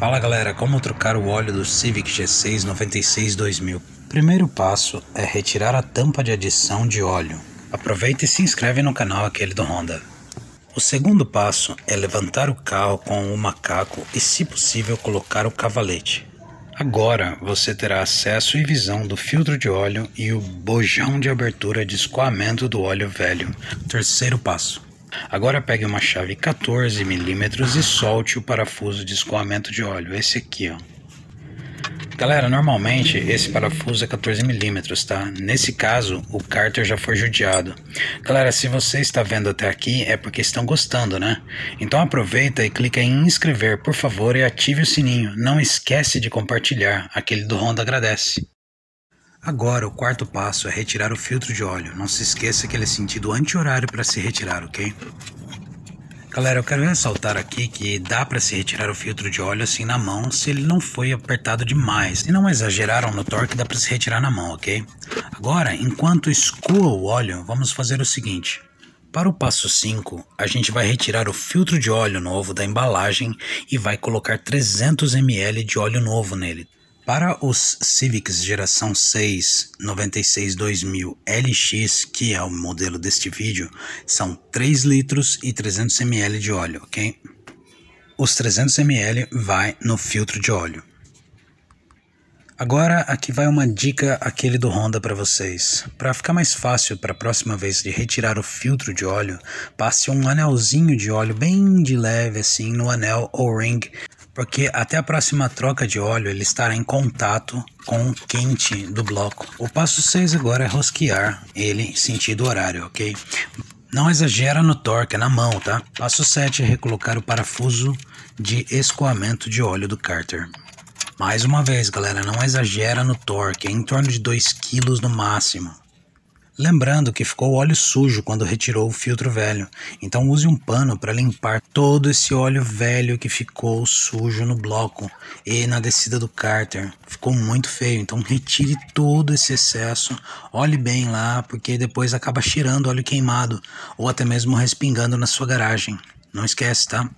Fala galera, como trocar o óleo do Civic G6 96 2000? Primeiro passo é retirar a tampa de adição de óleo. Aproveita e se inscreve no canal aquele do Honda. O segundo passo é levantar o carro com o macaco e, se possível, colocar o cavalete. Agora você terá acesso e visão do filtro de óleo e o bojão de abertura de escoamento do óleo velho. Terceiro passo Agora pegue uma chave 14 milímetros e solte o parafuso de escoamento de óleo, esse aqui, ó. Galera, normalmente esse parafuso é 14 milímetros, tá? Nesse caso, o cárter já foi judiado. Galera, se você está vendo até aqui, é porque estão gostando, né? Então aproveita e clica em inscrever, por favor, e ative o sininho. Não esquece de compartilhar, aquele do Honda agradece. Agora, o quarto passo é retirar o filtro de óleo. Não se esqueça que ele é sentido anti-horário para se retirar, ok? Galera, eu quero ressaltar aqui que dá para se retirar o filtro de óleo assim na mão se ele não foi apertado demais. Se não exageraram no torque, dá para se retirar na mão, ok? Agora, enquanto escoa o óleo, vamos fazer o seguinte. Para o passo 5, a gente vai retirar o filtro de óleo novo da embalagem e vai colocar 300 ml de óleo novo nele. Para os Civics geração 6 96 2000 LX, que é o modelo deste vídeo, são 3 litros e 300 ml de óleo, ok? Os 300 ml vai no filtro de óleo. Agora aqui vai uma dica aquele do Honda para vocês. Para ficar mais fácil para a próxima vez de retirar o filtro de óleo, passe um anelzinho de óleo bem de leve assim no anel ou ring porque até a próxima troca de óleo ele estará em contato com o quente do bloco. O passo 6 agora é rosquear ele sentido horário, ok? Não exagera no torque, na mão, tá? Passo 7 é recolocar o parafuso de escoamento de óleo do cárter. Mais uma vez, galera, não exagera no torque, é em torno de 2 kg no máximo. Lembrando que ficou óleo sujo quando retirou o filtro velho, então use um pano para limpar todo esse óleo velho que ficou sujo no bloco e na descida do cárter. Ficou muito feio, então retire todo esse excesso, olhe bem lá, porque depois acaba cheirando óleo queimado ou até mesmo respingando na sua garagem. Não esquece, tá?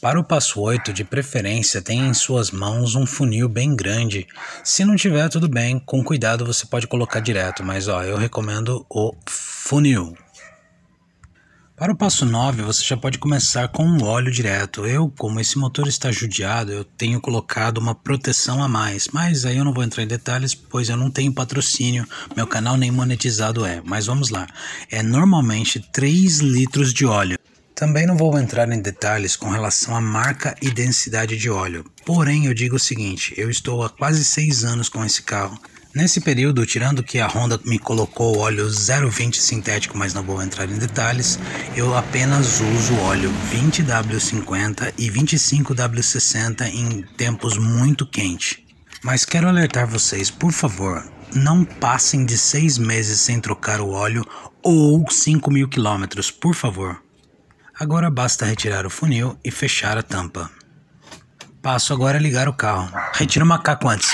Para o passo 8, de preferência, tenha em suas mãos um funil bem grande. Se não tiver, tudo bem, com cuidado você pode colocar direto, mas ó, eu recomendo o funil. Para o passo 9, você já pode começar com o óleo direto. Eu, como esse motor está judiado, eu tenho colocado uma proteção a mais, mas aí eu não vou entrar em detalhes, pois eu não tenho patrocínio, meu canal nem monetizado é. Mas vamos lá, é normalmente 3 litros de óleo. Também não vou entrar em detalhes com relação à marca e densidade de óleo, porém eu digo o seguinte: eu estou há quase seis anos com esse carro. Nesse período, tirando que a Honda me colocou óleo 020 sintético, mas não vou entrar em detalhes, eu apenas uso óleo 20W50 e 25W60 em tempos muito quentes. Mas quero alertar vocês, por favor, não passem de seis meses sem trocar o óleo ou 5 mil quilômetros, por favor. Agora basta retirar o funil e fechar a tampa. Passo agora a ligar o carro. Retira o macaco antes.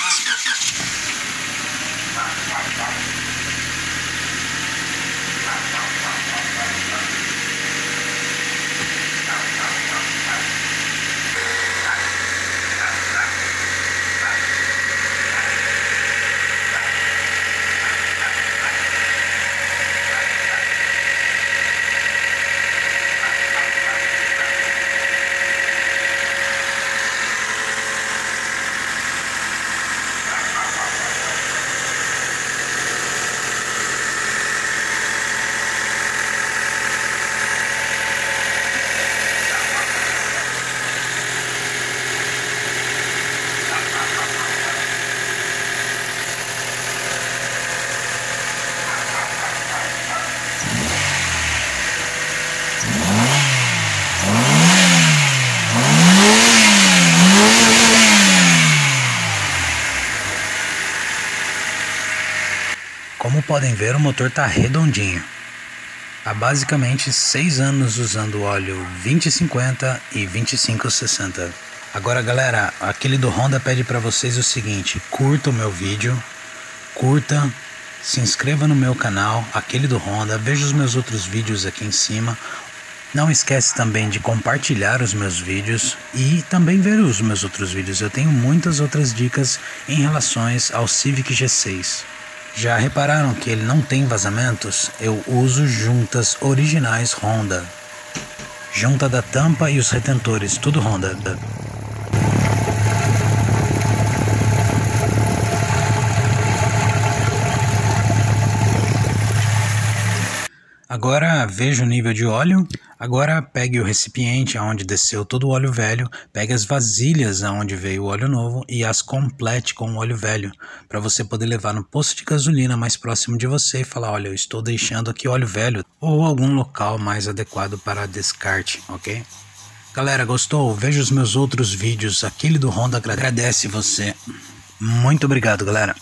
Como podem ver, o motor está redondinho. Há basicamente 6 anos usando óleo 2050 e 2560. Agora, galera, aquele do Honda pede para vocês o seguinte: curta o meu vídeo, curta, se inscreva no meu canal, aquele do Honda, veja os meus outros vídeos aqui em cima. Não esquece também de compartilhar os meus vídeos e também ver os meus outros vídeos. Eu tenho muitas outras dicas em relações ao Civic G6. Já repararam que ele não tem vazamentos? Eu uso juntas originais Honda. Junta da tampa e os retentores, tudo Honda. Agora veja o nível de óleo. Agora pegue o recipiente aonde desceu todo o óleo velho, pegue as vasilhas aonde veio o óleo novo e as complete com o óleo velho, para você poder levar no posto de gasolina mais próximo de você e falar: olha, eu estou deixando aqui óleo velho ou algum local mais adequado para descarte, ok? Galera, gostou? Veja os meus outros vídeos. Aquele do Honda agradece você. Muito obrigado, galera.